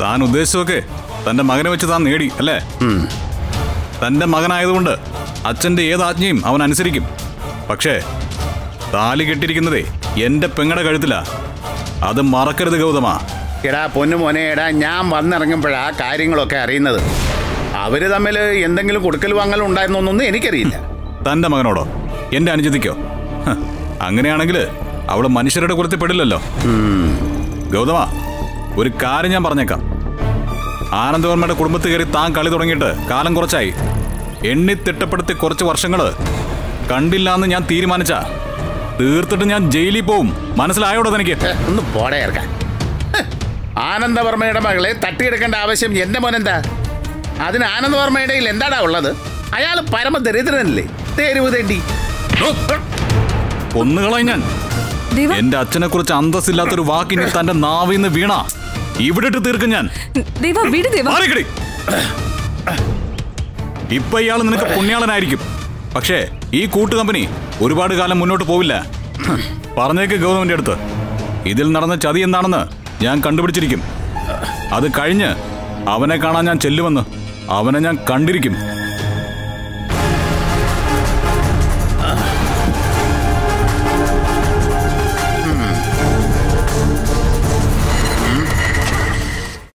താൻ ഉദ്ദേശിച്ചതൊക്കെ തന്റെ മകനെ വെച്ച് താൻ നേടി അല്ലേ? തന്റെ മകനായതുകൊണ്ട് അച്ഛന്റെ ഏത് ആജ്ഞയും അവൻ അനുസരിക്കും. പക്ഷേ താലി കെട്ടിയിരിക്കുന്നതേ എന്റെ പെങ്ങടെ കഴുത്തിലാ. അത് മറക്കരുത് ഗൗതമ. എടാ പൊന്നു മോനെ എടാ ഞാൻ വന്നിറങ്ങുമ്പോഴാ കാര്യങ്ങളൊക്കെ അറിയുന്നത്. അവർ തമ്മിൽ എന്തെങ്കിലും കൊടുക്കൽ വാങ്ങൽ ഉണ്ടായിരുന്നൊന്നും എനിക്കറിയില്ല. തന്റെ മകനോടോ? എന്റെ അനുജതിക്കോ അങ്ങനെയാണെങ്കിൽ അവൾ മനുഷ്യരുടെ കുറത്തിൽ പെടില്ലല്ലോ. ഗൗതമ ഒരു കാര്യം ഞാൻ പറഞ്ഞേക്കാം. ആനന്ദവർമ്മയുടെ കുടുംബത്തിൽ കയറി താൻ കളി തുടങ്ങിയിട്ട് കാലം കുറച്ചായി. എണ്ണി തിട്ടപ്പെടുത്തി കുറച്ച് വർഷങ്ങൾ. കണ്ടില്ലാന്ന് ഞാൻ തീരുമാനിച്ച. തീർത്തിട്ട് ഞാൻ ജയിലിൽ പോവും. മനസ്സിലായോടോ തനിക്ക്? ഒന്ന് പോടെ ആനന്ദവർമ്മയുടെ മകളെ തട്ടിയെടുക്കേണ്ട ആവശ്യം എന്റെ മോനെന്താ? അതിന് ആനന്ദവർമ്മയുടെ എന്താടാ ഉള്ളത്? അയാൾ പരമദരിദ്രനല്ലേ? തെരുവ് തേണ്ടി. കൊന്നുകളയും ഞാൻ. എന്റെ അച്ഛനെ കുറിച്ച് അന്തസ്സില്ലാത്തൊരു വാക്കിനി തന്റെ നാവിന്ന് വീണ. ഇവിടെ ഇട്ട് തീർക്കും ഞാൻ. ദേവ വിട് ദേവ. മാറിക്കടി. ഇപ്പൊ ഇയാൾ നിനക്ക് പുണ്യാളനായിരിക്കും. പക്ഷേ ഈ കൂട്ടുകമ്പനി ഒരുപാട് കാലം മുന്നോട്ട് പോവില്ല. പറഞ്ഞേക്ക് ഗവൺമെന്റ് അടുത്ത്. ഇതിൽ നടന്ന ചതി എന്താണെന്ന് ഞാൻ കണ്ടുപിടിച്ചിരിക്കും. അത് കഴിഞ്ഞ് അവനെ കാണാൻ ഞാൻ ചെല്ലുമെന്ന്. അവനെ ഞാൻ കണ്ടിരിക്കും.